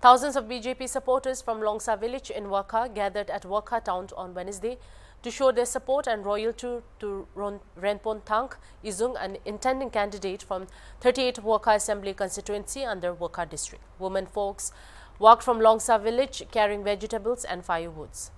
Thousands of BJP supporters from Longsa village in Wokha gathered at Wokha town on Wednesday to show their support and loyalty to Renpon Tank Izung, an intending candidate from 38 Wokha Assembly constituency under Wokha district. Women folks walked from Longsa village carrying vegetables and firewoods.